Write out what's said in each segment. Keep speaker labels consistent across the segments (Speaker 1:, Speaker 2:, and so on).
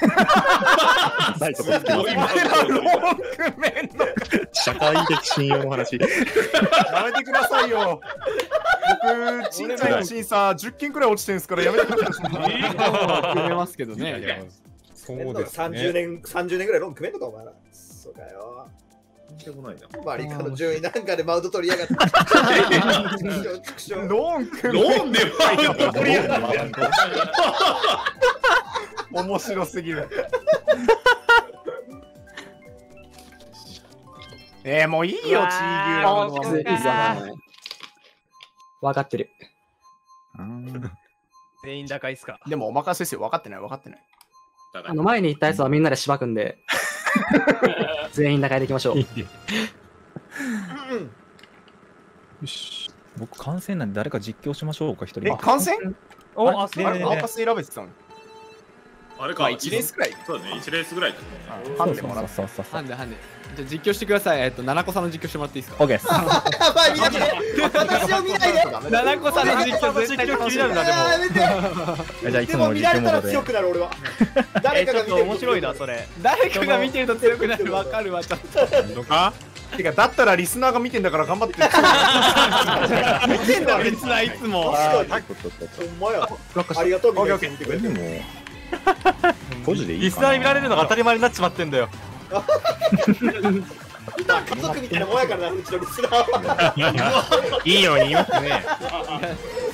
Speaker 1: ないとこつきます
Speaker 2: お前らロークメンの
Speaker 1: 社会的信用の話。
Speaker 2: やめてくださいよ。僕、賃貸の審査10件くらい落ちてるんですからやめてください。
Speaker 3: 組めますけどね。
Speaker 4: そう
Speaker 5: 30
Speaker 4: ですね。
Speaker 5: 年、30年ぐらいローン組めんのか、お前ら。そうかよ。
Speaker 1: でもないな。
Speaker 5: マリカの順位なんかでマウント取りやがって。畜生
Speaker 2: ローン組め
Speaker 4: ローンでは
Speaker 2: 面白すぎる。えー、もういいよ、チー牛ラウンドは
Speaker 6: 分かってる。
Speaker 7: 全員高いっすか？
Speaker 2: でもお任せですよ、分かってない、分かってない。
Speaker 6: あの前に言ったやつはみんなでしばくんで、全員打開でいきましょう。
Speaker 5: うん
Speaker 8: よし。僕、観戦なんで誰か実況しましょうか、一人。
Speaker 2: え、観戦
Speaker 7: お、
Speaker 8: あ
Speaker 7: あ、
Speaker 2: あれ、
Speaker 8: ねえねえ
Speaker 2: マーカス選べてたの？まあ、
Speaker 4: あれか、
Speaker 2: 1レースくらい。
Speaker 4: そうだね、1レースぐらいだね。
Speaker 2: ハンデもらっ
Speaker 8: そうそうそうそう
Speaker 3: ハンデハンデ。じゃあ実況してください。えっと、七子さんの実況してもらっていいですか？
Speaker 8: オッケーです。
Speaker 5: やばい、見ないで。私を見ないで。
Speaker 3: 七子さんの実況絶対楽しいな。
Speaker 5: やめて。
Speaker 8: じゃあ、いつもの
Speaker 5: でも見
Speaker 8: 実況モードで
Speaker 5: られたら強。くなる俺は。
Speaker 7: え
Speaker 5: 誰かが見てる
Speaker 7: 面白いな、それ。
Speaker 3: 誰かが見てると強くなる。わかるわ、ちょっと。
Speaker 2: てか、だったらリスナーが見てんだから頑張って。
Speaker 3: 見てんだ、別ないつも。
Speaker 5: ありがとう、みんな見てくれて。
Speaker 1: これでいい
Speaker 7: リスナーに見られるのが当たり前になっちまってんだよ。
Speaker 5: 家族みたいなもんやからな、うちのリスナーは。
Speaker 7: いいように言いますね。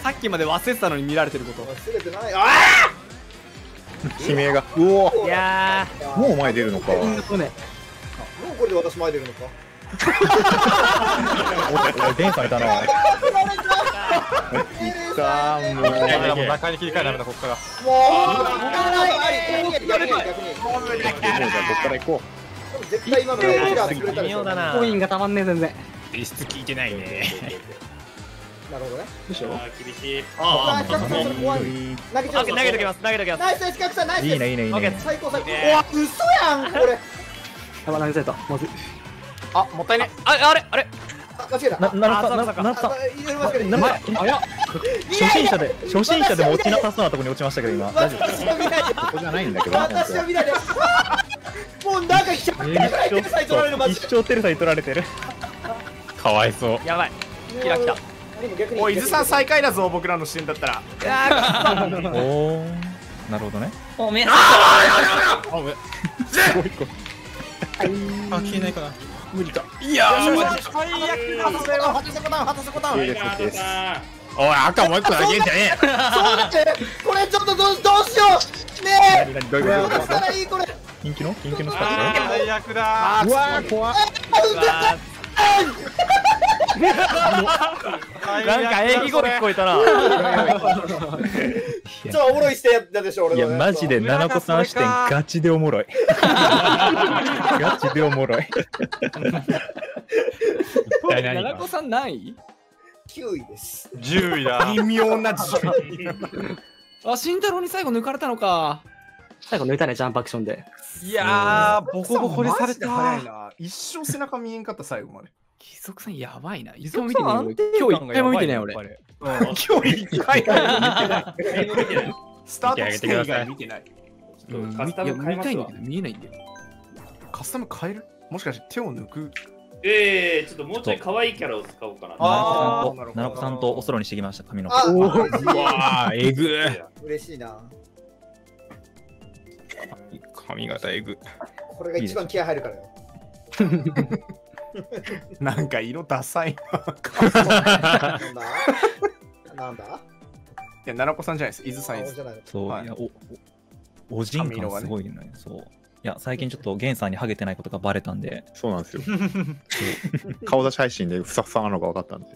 Speaker 3: さっきまで忘れてたのに見られてること。
Speaker 5: 忘れてない。あ
Speaker 1: 悲鳴が。うお
Speaker 7: いや
Speaker 1: もう前出るのか。
Speaker 5: もうこれで私前出るのか。
Speaker 8: おい、デンさんいたな。
Speaker 1: さあ、もう。
Speaker 7: ー、いやいやもう中に切り替えなめだ、こっから。
Speaker 5: もう、逆に逆に逆に。
Speaker 1: もうじゃあ、こっから行こ
Speaker 5: 絶対今のレが作れたでしょ。な
Speaker 7: 微妙だな。
Speaker 6: コインがたまんねえ、全然。
Speaker 7: 実質聞いてないね。
Speaker 5: るほどね。
Speaker 6: どうしよう。
Speaker 4: 厳しい。
Speaker 5: ああ、企画さんそれ怖い。投げちゃ
Speaker 7: 投げときます、投げときます。
Speaker 5: ナイスです、企画さん、ナイスです。
Speaker 8: いいね、いいね、いいね。
Speaker 5: 最高最高。うわ、嘘やん、これ。
Speaker 6: やば、投げされた。まずい。
Speaker 2: あ、もったいね。
Speaker 7: あ、あれ、あれ。
Speaker 5: あ、間違えた。
Speaker 8: な、なる
Speaker 7: あ
Speaker 8: か、なるか、
Speaker 7: そうかそうか
Speaker 8: なるか。
Speaker 5: あ入れますけど、
Speaker 8: なるか。
Speaker 6: あや
Speaker 8: 初心者で、初心者でも落ちなさそうなところに落ちましたけど、今。大丈夫
Speaker 5: 私を見ないで。
Speaker 1: う。ここじゃないんだけど。
Speaker 5: 私を見ないで。もうなんか100回ぐらい手伝い取られるマジ
Speaker 8: 一生テレサに取られてる。
Speaker 7: かわいそう。やばい。キラ来た。
Speaker 2: おい、伊豆さん最下位だぞ、僕らの視点だったら。
Speaker 8: おー。なるほどね。
Speaker 7: おめえ。
Speaker 8: すごい子。
Speaker 7: あ、消えないかな。
Speaker 2: 無理か。いやー、マジ最悪だ。果たせボタン、果たせボタン、果たせボタン。
Speaker 1: いいです、いいです。
Speaker 7: おい、赤もう一個投げんじゃね
Speaker 5: そうだってこれちょっとどうどうしようねえ
Speaker 1: どういうこと？
Speaker 5: どうしたらいいこれ
Speaker 8: 緊急の緊急のスタ
Speaker 7: え。
Speaker 8: ッ
Speaker 7: 最悪だ。
Speaker 1: うわー、怖っ。
Speaker 7: なんか演技語聞こえたな。
Speaker 5: ちょおもろいしてやったでしょ俺
Speaker 8: いや、
Speaker 5: の
Speaker 8: マジで、七子さん視点、ガチでおもろい。ガチでおもろい。
Speaker 7: 体何
Speaker 3: 七子さん何位
Speaker 5: ？9位です
Speaker 7: 10位だ。
Speaker 2: 微妙な時間。
Speaker 3: あ、慎太郎に最後抜かれたのか。
Speaker 6: 最後抜いたね、ジャンプアクションで。
Speaker 7: いやー、ボコボコにされ
Speaker 2: マジで早い
Speaker 7: た。
Speaker 2: な。一生背中見えんかった、最後まで。
Speaker 3: 貴族さんやばいな。一
Speaker 7: 今
Speaker 3: 回も見てない俺。今日一回も見てない俺。
Speaker 2: 今日一回も見てない。スタート地点以外見てない。
Speaker 3: うん
Speaker 4: カスタム変えますわ
Speaker 3: 見えないんだよ。
Speaker 2: カスタム変える？もしかして手を抜く？
Speaker 4: えー、ちょっともうちょい可愛いキャラを使おうかな。
Speaker 2: あー
Speaker 8: 七子さんとお空にしてきました、髪の毛。
Speaker 5: あ
Speaker 7: うわー、えぐ
Speaker 5: 嬉しいな
Speaker 7: 髪型えぐ。
Speaker 5: これが一番気合入るからよ
Speaker 2: なんか色ダサいな。
Speaker 5: なんだ？なんだ？
Speaker 2: いや、奈良子さんじゃないです。伊豆さんです
Speaker 5: あじ。ゃないの
Speaker 8: そう、
Speaker 2: はい
Speaker 8: いや、お、お、おじん感すごいね。そう。いや、最近ちょっとゲンさんにハゲてないことがバレたんで、
Speaker 1: そうなんですよ。顔出し配信でふさふさなのが分かったんで。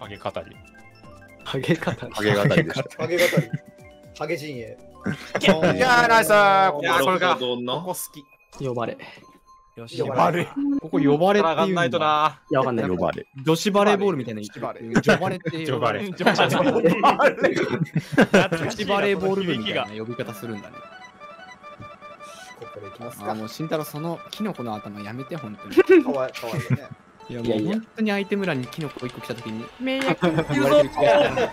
Speaker 7: 影語り。
Speaker 6: ハゲ方。
Speaker 1: ハゲ語りでした。
Speaker 5: ハゲ語りハゲ陣営
Speaker 2: いやー、ナイスー
Speaker 7: これか
Speaker 4: どんな？
Speaker 2: ここ好き。
Speaker 6: 呼ばれ。
Speaker 7: よし、
Speaker 5: 呼ばれ。
Speaker 3: ここ呼ばれって
Speaker 7: 上がんないと
Speaker 3: いうんだ。
Speaker 7: な。
Speaker 6: いや、わかんない。
Speaker 1: 呼ばれ。
Speaker 3: 女子バレーボールみたいな
Speaker 2: 女子バレー
Speaker 3: ジョバレって
Speaker 7: ジョバレ。
Speaker 3: 女
Speaker 7: バレ。
Speaker 3: 子バレーボール部みたいな呼び方するんだね。
Speaker 5: ここでいきますか
Speaker 3: あもう慎太郎そのキノコの頭やめて本当に。
Speaker 5: かわいかわいいね
Speaker 3: いやもう本当にアイテム欄にキノコ1個来た時に迷惑。言われてる気が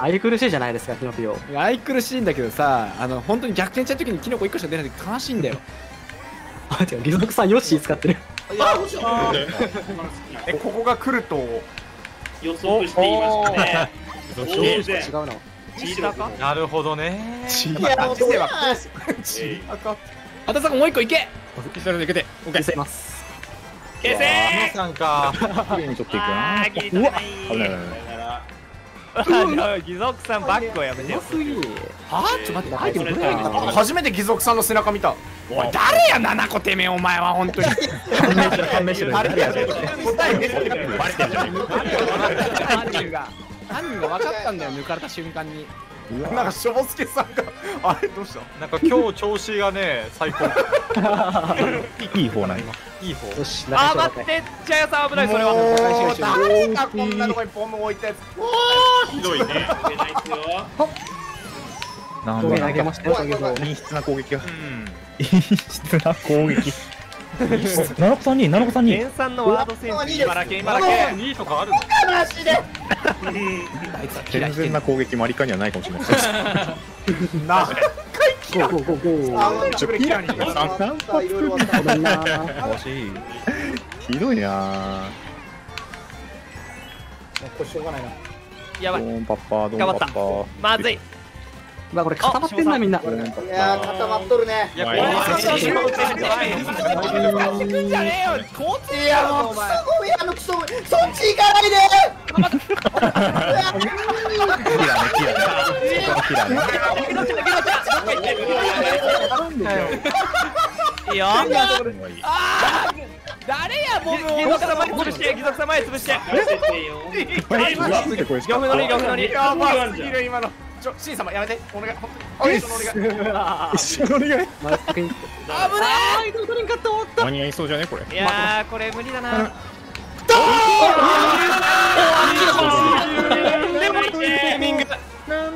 Speaker 6: 愛くるしいじゃないですか、キノピオ。
Speaker 3: 愛くるしいんだけどさあの本当に逆転した時にキノコ1個しか出ない時悲しいんだよ。
Speaker 6: あ、てか、リゾクさんヨッシー使ってる。
Speaker 5: いや、もちろん。
Speaker 2: えここが来ると。
Speaker 4: 予測していましたね。
Speaker 6: 違うな。
Speaker 4: チー。タか
Speaker 7: なるほどね
Speaker 5: いや、もうどうや
Speaker 3: 畑さんもう1個いけ
Speaker 7: それでいけて
Speaker 6: 見せます。
Speaker 4: 消せ
Speaker 7: さんか。
Speaker 1: 綺麗に取っていく
Speaker 4: あ
Speaker 1: な。
Speaker 4: ー、ギリ取れない。
Speaker 1: 危ない。危ない
Speaker 7: 義足さんバックをやめてよ。
Speaker 6: すぎ
Speaker 3: はあちょっと待ってアイテムどれがいった
Speaker 2: あ初めて義足さんの背中見た
Speaker 3: おい誰や7個てめえお前は本当に
Speaker 6: 判明してる。
Speaker 2: 誰やねん答え出てる
Speaker 3: 犯人が犯人が分かったんだよ抜かれた瞬間に
Speaker 2: なんかしょぼすけさんがあれどうした？
Speaker 7: なんか今日調子がね最高。
Speaker 1: いい方なん今
Speaker 7: いい方。
Speaker 6: よし、
Speaker 7: あ待ってジャイアンさん危ない。それは
Speaker 2: もう誰がこんなとこにポン置いたやつ。
Speaker 4: ひどいね。出ないっすよ。
Speaker 1: なん
Speaker 6: 上投
Speaker 1: だ
Speaker 6: げましたよ、
Speaker 1: 陰湿な攻撃が
Speaker 7: うん。
Speaker 1: 陰湿な攻撃
Speaker 8: 七子さんに七子さんに
Speaker 7: 原産のワードセンス茨城茨城2とかあるの？
Speaker 5: 話で。
Speaker 1: 健全な攻撃マリカにはないかもしれ ない
Speaker 2: な
Speaker 6: ゴーゴーゴーゴー。
Speaker 2: あちょっとキラに
Speaker 5: いろいろあった。
Speaker 6: ごめんな。
Speaker 8: 欲しい
Speaker 1: ひどいな
Speaker 5: これしょうがないな。
Speaker 1: ド
Speaker 7: やばい
Speaker 1: ーンパッパードーンパッパー
Speaker 7: まずい
Speaker 6: まあこれ固まってんな、みんな。
Speaker 5: いやー、固まっとるね。
Speaker 7: いやこれは
Speaker 1: おい
Speaker 7: 選手の選手じゃない
Speaker 3: くんじゃねえよ交通
Speaker 5: いや、もう、クソゴミあのクソゴミ、そっち行かないで
Speaker 1: キラね
Speaker 7: いいよ
Speaker 3: 誰やボム
Speaker 7: 義足さん前潰して義足さん前潰して
Speaker 2: やばすぎる今のちょシン様やめて。お願い本当に。そのお願い。
Speaker 1: 一緒のお願い。
Speaker 6: 前先に。
Speaker 1: 間に合いそうじゃねこれ。
Speaker 7: いやーこれ無理だな。
Speaker 1: なん。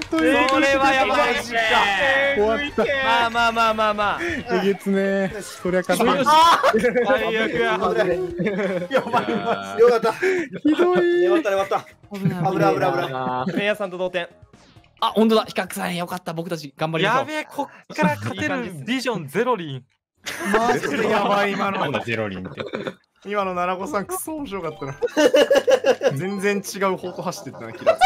Speaker 1: と
Speaker 7: それはやばい。
Speaker 1: 終わった。
Speaker 7: まあまあまあまあまあ。
Speaker 1: えげつねそりゃ勝た
Speaker 7: 最悪や。
Speaker 5: やばい。
Speaker 2: やばい。
Speaker 5: よかった。
Speaker 1: ひどい。
Speaker 5: よかったよかった。危ない。危ない危ない。
Speaker 6: あ
Speaker 7: メイヤーさんと同点
Speaker 3: あ本当だ。比較さんよかった。僕たち頑張りましょう。
Speaker 7: べえこっから勝てるビジョンゼロリン。
Speaker 2: マジでやばい今の。
Speaker 1: ゼロリンって
Speaker 2: 今の奈良子さんクソ面白かったな。全然違う方向走ってったなキラ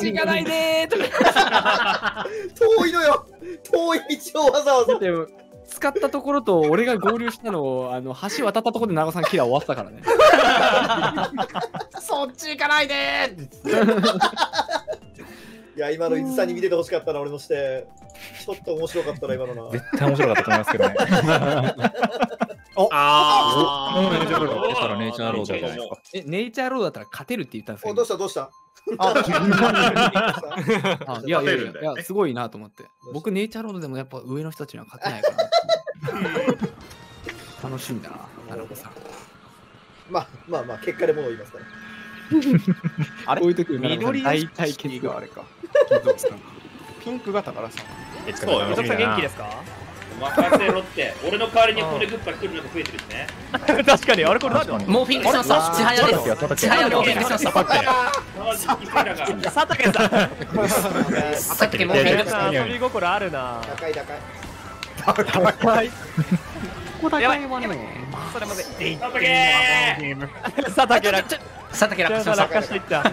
Speaker 3: 行かないでーとか。
Speaker 5: 遠いのよ。遠い道をわざわざ。
Speaker 3: でも使ったところと俺が合流したのをあの橋渡ったところで長尾さんキラー終わったからね。
Speaker 2: そっち行かないでー
Speaker 5: いや、今の伊豆さんに見ててほしかったな、俺のして。ちょっと面白かったな、今のな。
Speaker 8: 絶対面白かったと思いますけどね。
Speaker 4: あ
Speaker 8: ネイチャー。ロー。ドだからネイチャーロードじゃないですか
Speaker 3: えネイチャーロードだったら勝てるって言ったんです
Speaker 5: お、
Speaker 3: よ
Speaker 5: どうしたどうした？
Speaker 3: あいやいやいやすごいなと思って。僕ネイチャーロードでもやっぱ上の人たちには勝てないから。楽しみだな奈良子さ。ん
Speaker 5: まあまあまあ、結果で物を言いますから。
Speaker 3: あれ？こういう時に
Speaker 2: 緑
Speaker 3: 大体
Speaker 2: 色
Speaker 3: 決
Speaker 2: があれか ピンクが宝さん
Speaker 4: そうよ
Speaker 7: 義足さん元気ですか？
Speaker 4: 任せろって。俺の代わりにこれグッパ来るのが増えてるしね。
Speaker 7: 確かにあれこれ何だ？
Speaker 6: もうピンクしました。千早です。千早もうピンクしました。
Speaker 4: マジキセラが。
Speaker 7: 佐竹さん
Speaker 6: さっきもうピンク
Speaker 7: 皆さん遊び心あるな
Speaker 5: 高い高い。
Speaker 6: ここだけはね。
Speaker 7: それまで
Speaker 4: 佐竹
Speaker 7: 佐竹落下
Speaker 6: さっき落下しまし
Speaker 7: 落下していった。
Speaker 6: た。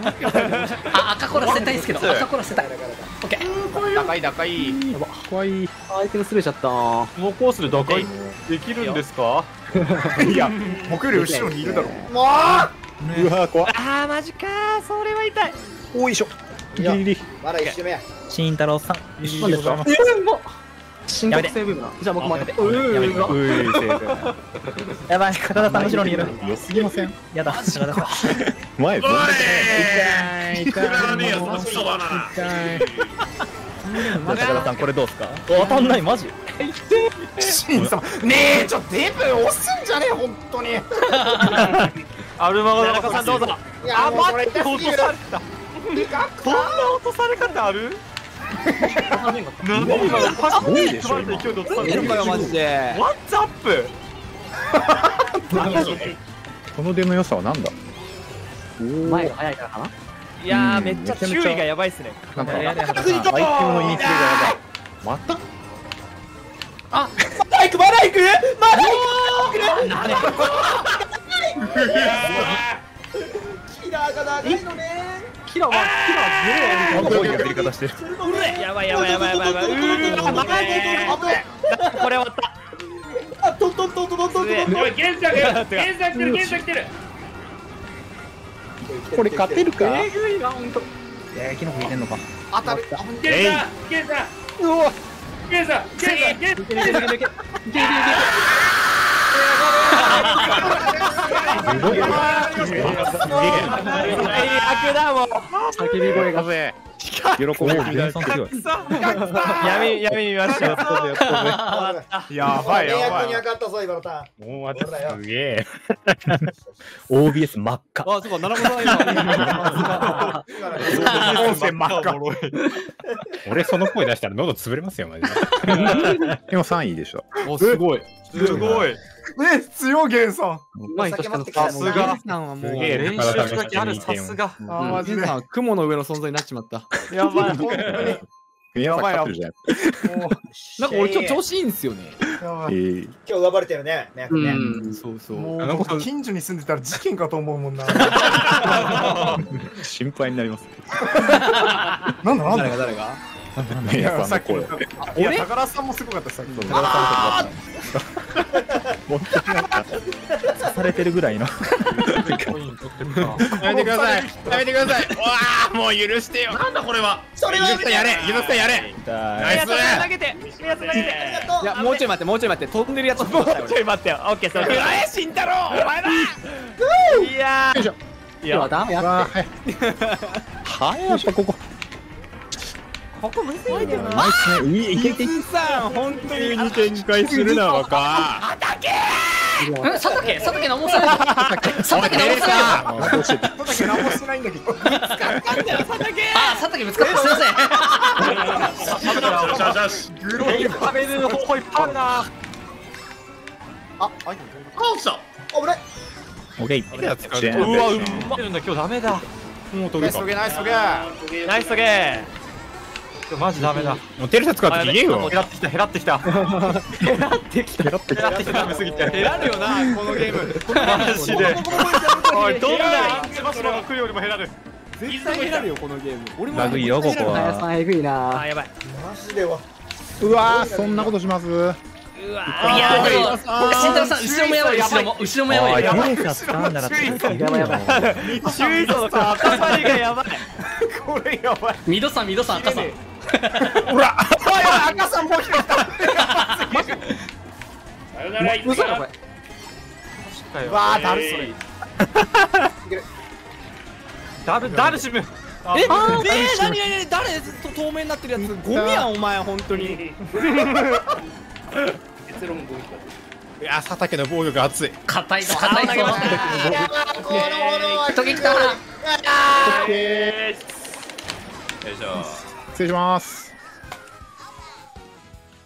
Speaker 6: あ、赤コーラ捨てたいんですけど。赤コーラ捨てたい。オッケー。
Speaker 2: 高い高い。
Speaker 1: やば怖い。
Speaker 6: アイテムすれちゃった。
Speaker 7: もうコースで打開できるんですか？
Speaker 2: いや僕より後ろにいるだろ。
Speaker 5: も
Speaker 1: うわー怖っ。
Speaker 7: あーマジかー。それは痛い。
Speaker 1: おいしょ。ギリギリ。
Speaker 5: うまだ一周目や。
Speaker 8: 慎太郎さん。
Speaker 6: なんですか？深刻性部分な。じゃあ僕負けて。う
Speaker 8: やめて。
Speaker 6: ー
Speaker 8: うー。フやばい片田さん後ろにいる
Speaker 1: 良すぎません。
Speaker 8: やだ。片田さん
Speaker 1: 前どんだ
Speaker 8: これどうすか当たんない。マジ
Speaker 2: シン様ねえちょデブ押すんじゃねえ本当に
Speaker 7: アルマガ田中さんどうぞ
Speaker 5: い。や、もうこれ痛すぎる。
Speaker 7: こんな落とされ方あるなんで今パッ
Speaker 1: ごいで
Speaker 7: 取られた勢いで落とされ
Speaker 3: やるかよマジで
Speaker 7: ワッツアップ
Speaker 1: この？出の？良さは何だ
Speaker 6: 前が早いからかない
Speaker 9: や、めっちゃ注意がやばいっすね。
Speaker 1: なんか
Speaker 8: いやいや
Speaker 1: 相手の？イニシティブがやばいまた
Speaker 5: まだ行くまだ行くまだ行くキラーが長いの？ね
Speaker 6: キラは、キラはずるい
Speaker 8: やり方してる。
Speaker 9: やばいやばいやばいやばいやばい。うーわ、まだこれ終わった。
Speaker 5: あトントントントントントントン
Speaker 4: おい、ゲンさんが、ゲンさん来てる、ゲンさん来てる。
Speaker 1: これ勝てるか？
Speaker 6: えぐいな、ほんと。
Speaker 8: えー、キノコいてんのか。
Speaker 3: 当たる。
Speaker 4: ゲンさん、ゲンさん。ゲンさん、ゲンさん、ゲンさん。
Speaker 6: いけるいけるいけるいけるいけるいける
Speaker 9: 最悪だもん。
Speaker 6: 叫び声が。
Speaker 1: 喜び
Speaker 8: おー、ゲンさん強い。
Speaker 9: 闇、闇見ましたよ。
Speaker 2: やばい。
Speaker 5: 迷
Speaker 2: やばい。
Speaker 7: すげえ
Speaker 8: OBS 真っ赤。
Speaker 3: あ、そうか、奈良子さん今。
Speaker 5: 今の
Speaker 2: 音声真っ赤
Speaker 7: 俺その声出したら喉潰れますよマジで
Speaker 1: でも3位でしょ
Speaker 3: お、すごい。
Speaker 2: すごい。ね強いゲンさん。
Speaker 6: うまい人しか
Speaker 5: さすが。
Speaker 3: さんはもう、練
Speaker 7: 練習し
Speaker 3: 習し
Speaker 7: ときあるさすが。
Speaker 2: あーマジで
Speaker 3: ゲンさんは雲の上の存在になっちまった。
Speaker 2: やばい本当に。
Speaker 1: 宮さん勝ってるじゃん。
Speaker 2: も
Speaker 3: なんか俺今日調子いいんすよね。
Speaker 5: 今日奪われてるねね
Speaker 6: ん。
Speaker 3: そうそう。
Speaker 7: あの子
Speaker 2: 僕近所に住んでたら事件かと思うもんな。
Speaker 1: 心配になります
Speaker 2: なんだなんだ。
Speaker 3: 誰が誰が？
Speaker 2: い
Speaker 1: 宮
Speaker 2: やさっきの
Speaker 1: さんの声。
Speaker 2: いや宝さんもすごかったさっき
Speaker 8: 刺されてるぐらいの。
Speaker 7: やめてくださいやめてくださいわあもう許してよなんだこれは
Speaker 5: それは
Speaker 7: ゆずきさんやれゆずきさんやれナイス
Speaker 9: 投げて。やつ投げて。
Speaker 3: いや、もうちょい待って、もうちょい待って、飛んでるやつ。もう
Speaker 9: ちょい待ってよ。オッケー、そう。え、慎太郎、お前だ。いやー。い
Speaker 6: いや、ダメや
Speaker 1: わ
Speaker 6: って。
Speaker 1: あはいやっぱここ
Speaker 9: ここむずいんだよな。
Speaker 1: ナイスねいいけいけ
Speaker 7: さん本当にに展開するなバカ
Speaker 6: うん佐竹佐竹何もしてない佐竹何もしてないよ
Speaker 2: ただけ何もしてないんだけど。
Speaker 6: あ佐竹ぶつかったすいません。
Speaker 9: グロい食べる方法いっぱいあるな。
Speaker 5: あ危ない
Speaker 8: オッケー。
Speaker 7: やつか
Speaker 1: ジェーン
Speaker 9: うわ、うまっ。てるんだ、今日ダメだ。
Speaker 7: もうトゲか
Speaker 2: ナイストゲナイストゲ
Speaker 9: ナイストゲマジダメだ。
Speaker 7: もうテレサ使って言えよ
Speaker 9: 減らってきた、減らってきた。減らってきた。減らってきた。すぎて。
Speaker 3: 減らるよな、このゲーム。
Speaker 9: マジで。おい、どんなアンチバスラが来るよりも減らる。
Speaker 3: 絶対減らるよ、このゲーム。俺も
Speaker 8: ラグいよ、ここは。
Speaker 6: 林さんえぐい
Speaker 9: あ
Speaker 6: な
Speaker 9: ー、やばい。
Speaker 5: マジでわ
Speaker 1: うわーそんなことします？
Speaker 9: うわ
Speaker 6: いやでも僕慎太郎さん後ろもやばい後ろも後ろもやば
Speaker 8: おい、
Speaker 6: い
Speaker 8: ディレイサ使うんだら。
Speaker 6: やばいやばい
Speaker 9: ー。注意層の塊がやばい。
Speaker 2: これやばい
Speaker 6: ミドさんミドさん赤さん
Speaker 2: ほら。あ赤さんもう一人
Speaker 4: さよなら、
Speaker 6: 嘘だこ
Speaker 4: か。
Speaker 6: れ
Speaker 2: わあ誰それ。
Speaker 9: ダル、ダルシム。
Speaker 3: え、えー、なになになに誰？と透明になってるやつ。ゴミやん、お前、本当に。
Speaker 4: 結論ゴミ
Speaker 7: いや佐竹の防御が熱い。
Speaker 6: 硬いぞ硬いぞ。
Speaker 5: この炎は
Speaker 6: 時来た。
Speaker 9: え
Speaker 7: よいしょ
Speaker 1: 失礼します。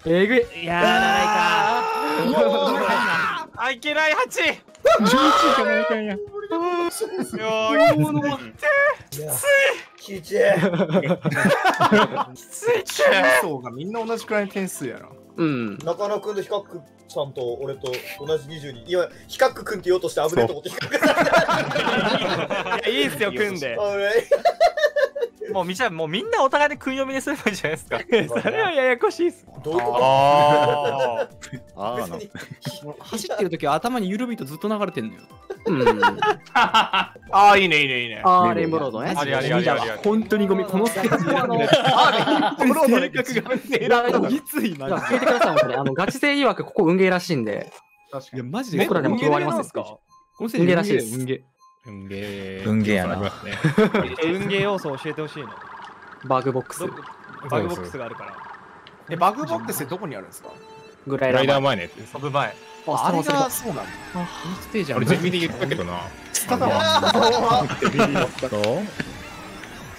Speaker 6: えぐい。
Speaker 9: ー、いやー、ないか。あ、いけない八。
Speaker 1: 11位じゃないかんや
Speaker 9: よー、
Speaker 5: キリチェ
Speaker 9: きつい
Speaker 2: チェー。ンソー。がみんな同じくらいの点数やな
Speaker 6: うん
Speaker 5: 中野くんとヒカックさんと俺と同じ22今ヒカックくんって言おうとして危ねえと思ってヒカックさん
Speaker 9: いや、いいっすよ、組んで。
Speaker 5: あれ
Speaker 9: もう、みちゃん、もうみんなお互いで組み読みにすればいいじゃないですか。それはややこしいっす。
Speaker 5: どういうこ
Speaker 7: あ
Speaker 1: あ
Speaker 5: に
Speaker 3: 走ってる時は頭にゆるビートずっと流れてんのよ。
Speaker 6: うん
Speaker 2: ああいいねいいねいいね
Speaker 6: あーレインボーロードね
Speaker 9: ありありありありあり。
Speaker 3: 本当にゴミ、このステージ選んでる。
Speaker 2: あレインボーロードね
Speaker 3: 性格が
Speaker 6: いやでも
Speaker 3: きつい、マ
Speaker 6: いや聞いてください本当にあのガチ勢曰くここ運ゲーらしいんで
Speaker 2: 確か
Speaker 3: いや、マジで。
Speaker 6: 僕らでも加わります
Speaker 3: かこのステージ
Speaker 6: 運ゲーらしいです
Speaker 3: 運ゲー。
Speaker 7: 運ゲー
Speaker 8: やな
Speaker 9: 運ゲー要素 教えてほしいの。
Speaker 6: バグボックス。
Speaker 9: どバグボックスがあるから。
Speaker 2: えバグボックスってどこにあるんですか？
Speaker 6: ぐらい
Speaker 7: ライダー
Speaker 6: あ
Speaker 7: 前のやつです
Speaker 9: 飛ぶ前。
Speaker 2: あれ
Speaker 6: 忘れた
Speaker 2: がそうなんだ。
Speaker 3: このステージは
Speaker 7: 俺ゼミで言ったけどな。
Speaker 1: どう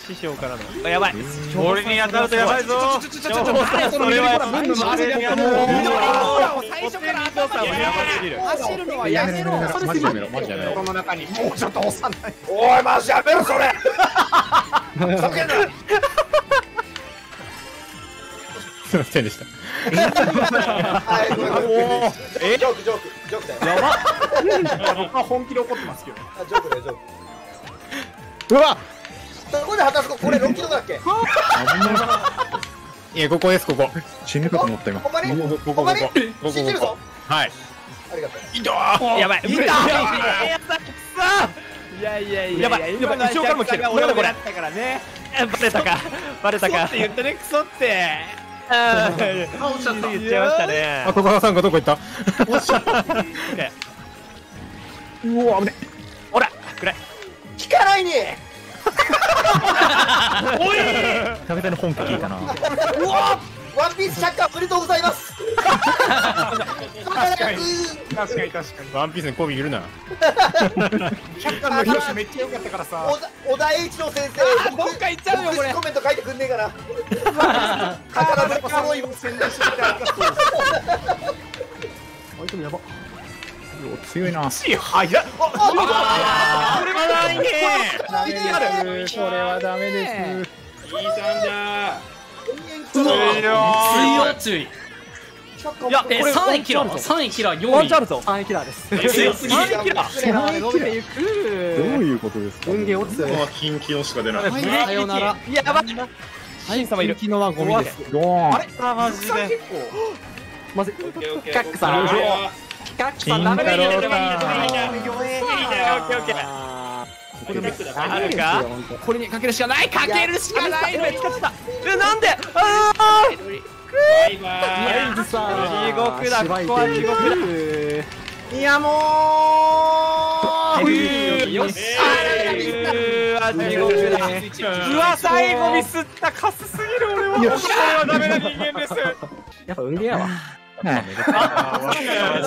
Speaker 9: 師匠からの。あやばい。俺に当たるとやばいぞ。
Speaker 3: ちょちょちょちょちょちょ
Speaker 9: それは
Speaker 3: 分の回せるやつ
Speaker 9: もう
Speaker 3: 緑の
Speaker 9: も
Speaker 3: を最初から頭に走るのはやめろ
Speaker 1: マジやめろマジやめろ
Speaker 2: この中にもうちょっと押さない
Speaker 5: おいマジやめろそれ叫んだ
Speaker 1: すいませんでした
Speaker 2: え
Speaker 5: ジョークジョークジョークだよ
Speaker 2: 僕は本気で怒ってますけど
Speaker 5: あジョークだよジョーク
Speaker 1: うわ
Speaker 5: どこで果たすこれロッキードだっけ？
Speaker 1: いやここですここ。死ぬかと思った今。ここここ
Speaker 5: ほんまに？
Speaker 1: ここ
Speaker 5: 信じるぞ。
Speaker 1: はい。
Speaker 5: ありがとう。
Speaker 9: やばい。いた
Speaker 3: いやい。やい。
Speaker 9: やばい。やばい。後ろからも来てる。
Speaker 3: 俺も
Speaker 9: これ。
Speaker 3: やったからね。
Speaker 9: バレたか。バレたか。
Speaker 3: って言ってねクソって。
Speaker 9: あー。言っちゃいましたね。
Speaker 1: あ、ここさんがどこ行った？うわ、危ね。
Speaker 9: ほらくらい。
Speaker 5: 聞かないに
Speaker 8: 久々に本気聞いたな。
Speaker 5: うわワンピース100巻おめでとうございます。
Speaker 2: 確かに。確かに確かに。
Speaker 1: ワンピースに媚びいるな。
Speaker 2: 100巻の表紙めっちゃ良かったからさ。
Speaker 5: 小田小田栄一郎先生
Speaker 3: あどっか行っちゃうよこれ。
Speaker 5: コメント書いてくんねえかな。刀ぶれも揃いも
Speaker 2: 宣伝してくれてありがとう
Speaker 1: 強いな。
Speaker 2: し早っ
Speaker 5: あ
Speaker 2: これはないね。
Speaker 1: これはダメです。
Speaker 4: いいさんだ
Speaker 6: 強注意。
Speaker 5: い
Speaker 6: や、え、3位キラー ?3 位キラー、4位。
Speaker 3: ワンチャンあるぞ
Speaker 6: 3位キラーです。
Speaker 4: 強す。ぎる
Speaker 6: 3位キラー。
Speaker 1: どういうことです。か。
Speaker 6: 運ゲー落ちてる。
Speaker 1: 近畿のしか出ない。
Speaker 3: はいさよなら
Speaker 9: やばい
Speaker 3: はい様いる昨日はゴミです。
Speaker 2: あれ
Speaker 9: あマジで
Speaker 6: まず、カックさん
Speaker 4: これは
Speaker 6: キカックさんダメだ
Speaker 1: 金太郎さん
Speaker 6: あ
Speaker 4: これ
Speaker 9: あるか
Speaker 3: これにかけるしかないかけるしかないのやつった
Speaker 9: えなんであ
Speaker 4: バイバイ
Speaker 6: ーズさ
Speaker 9: 地獄だ。ここは地獄だ。
Speaker 2: いやもう
Speaker 9: よしうわ地獄だ。うわ最後ミスったカスすぎる俺は俺はダメな人間です
Speaker 6: やっぱ運ゲーやわ。
Speaker 9: マ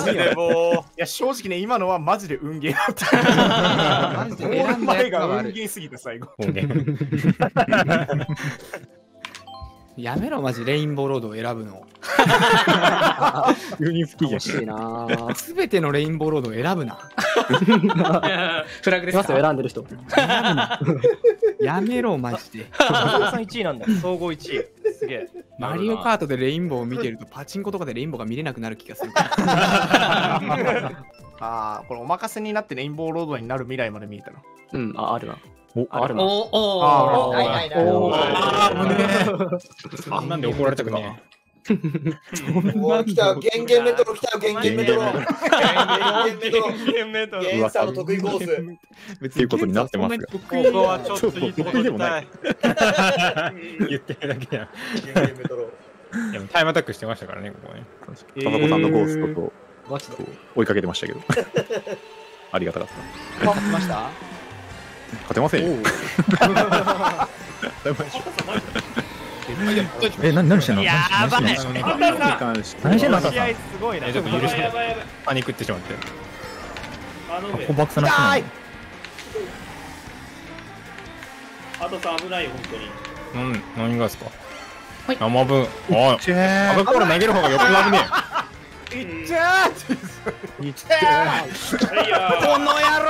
Speaker 9: ジでも
Speaker 2: いや正直ね今のはマジで運ゲーだった。
Speaker 3: マジで
Speaker 2: 前が
Speaker 3: やつが悪い。
Speaker 2: 運ゲーすぎた最後
Speaker 3: やめろマジレインボーロードを選ぶの。
Speaker 1: 急に不機嫌。
Speaker 6: 欲。しい。
Speaker 3: すべてのレインボーロードを選ぶな。
Speaker 6: フラグですか？選んでる人。
Speaker 3: やめろ。マジで。
Speaker 9: うさん1位なんだ。総合1位。すげえ。
Speaker 3: マリオカートでレインボーを見てるとパチンコとかでレインボーが見れなくなる気がする。
Speaker 2: ああこれお任せになってレインボーロードになる未来まで見えたの
Speaker 6: うん、あ、あるな。
Speaker 1: お
Speaker 6: あるな。
Speaker 5: あ
Speaker 2: あ
Speaker 5: ないないない
Speaker 6: お
Speaker 1: あなんで怒られたくね
Speaker 5: もう来たよゲンゲンメトロ来たよゲンゲンメトロゲンゲンメトロ
Speaker 9: ゲンメートル
Speaker 5: ゲンさんの得意コース
Speaker 1: っていうことになってますが。
Speaker 9: ここはちょっといいとこ取りたい
Speaker 1: 言ってるだけや。
Speaker 5: ゲンゲンメトロ
Speaker 1: でもタイムアタックしてましたからね、ここね。田中さんのゴーストと
Speaker 6: マジで。
Speaker 1: 追いかけてましたけど。ありがたかった。
Speaker 3: あ来ました
Speaker 1: 勝てませんよ。
Speaker 8: え、な何してんの？
Speaker 9: やばい。
Speaker 8: 何してんの？
Speaker 9: 試合すごいな。
Speaker 1: えちょっと許して。パニックってしまって。
Speaker 4: 頼む
Speaker 8: こ爆散なってんの？
Speaker 4: あとさん危ないよ本当に。
Speaker 1: うん、何がですか？
Speaker 6: はい。
Speaker 1: 生分。おい、
Speaker 8: ちぇ
Speaker 1: 赤コーラ投げる方がよっぽど危ね
Speaker 2: いっちゃー。
Speaker 4: はいや
Speaker 2: この野郎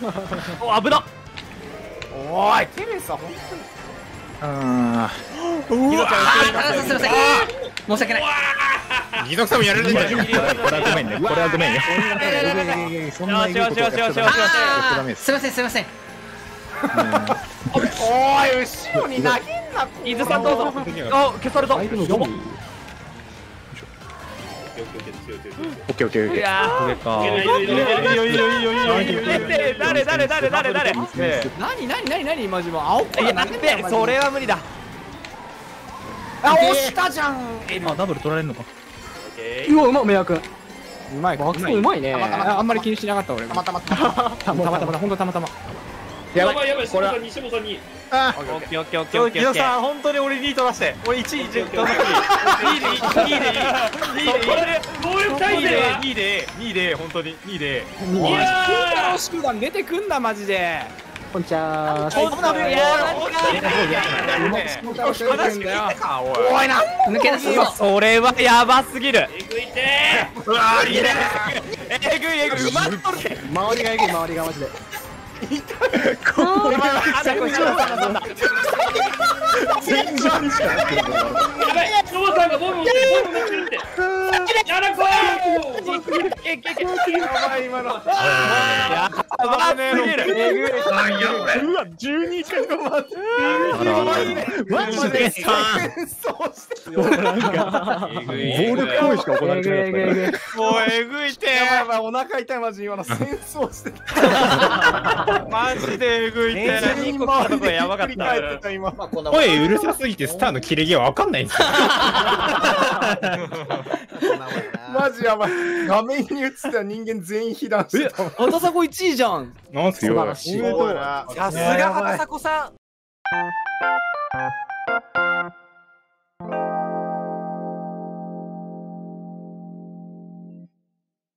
Speaker 9: お危な
Speaker 2: おいテレサほん
Speaker 1: え。あ
Speaker 9: ギノちゃん
Speaker 6: あ、すいません。申し訳ない。
Speaker 1: あ。義足さんもやられてるじゃん。これはごめんね。これはごめんよ。そんな
Speaker 9: よしよしよしよしよしよし
Speaker 1: ダメです。
Speaker 6: すいません、すいません。
Speaker 2: おい後ろに投げんな
Speaker 9: 伊豆さんどうぞお消された
Speaker 1: オッケーオッケーオッケー。
Speaker 9: いや
Speaker 1: これか。
Speaker 4: いいいけないいけない
Speaker 9: いいよいいよいいよいいよいいよえ誰誰誰誰誰え
Speaker 3: 何何何何マジもう青コ
Speaker 9: えいや
Speaker 3: ーラ
Speaker 9: 待ってそれは無理だ
Speaker 2: あ押したじゃん
Speaker 8: あ、ダブル取られるのか。
Speaker 6: うわ、うまっ、メア君。
Speaker 3: うまい
Speaker 6: 爆走うまいね。
Speaker 3: ああんまり気にしなかった俺
Speaker 2: たまたま
Speaker 3: たまたまたまほんとたまたま
Speaker 4: やばいやばい下さんに下さんに
Speaker 9: オッケーオッケーオッケーオッケーさん本当に俺2位取らして俺1位10取らなくていい2位でいい2位でいい2位でいい
Speaker 4: 暴力
Speaker 9: 2
Speaker 4: 体制は
Speaker 9: 位で2位で2位で本当に2位で
Speaker 4: いや
Speaker 3: 集団出てくんなマジで
Speaker 6: こんにちは。
Speaker 9: こんなのや
Speaker 3: おいな
Speaker 6: 抜け出すぞ。
Speaker 9: それはやばすぎる
Speaker 4: えぐいて
Speaker 9: うわーいいねえぐいえぐいうまっとる
Speaker 6: 周りがえぐい、周りがマジで。
Speaker 4: やばいゾウさんがボム持ってるボム持ってるってやらこ
Speaker 2: い今の
Speaker 9: やばすぎるえぐいう
Speaker 2: わ12着までマジで戦争してる
Speaker 1: ボール行為しか行われて。
Speaker 9: もうえぐいて
Speaker 2: やばいやばいお腹痛いマジ今の戦争してた
Speaker 9: マジでえぐいてやばかった
Speaker 1: 声うるさすぎてスターの切れ際わかんないんですよ。
Speaker 2: マジやばい。画面に映った人間全員被弾してた。もん
Speaker 3: あたさこ1位じゃん。
Speaker 1: なんすよ。
Speaker 6: 素晴らしい。
Speaker 2: そうだ
Speaker 9: さすが畑迫さん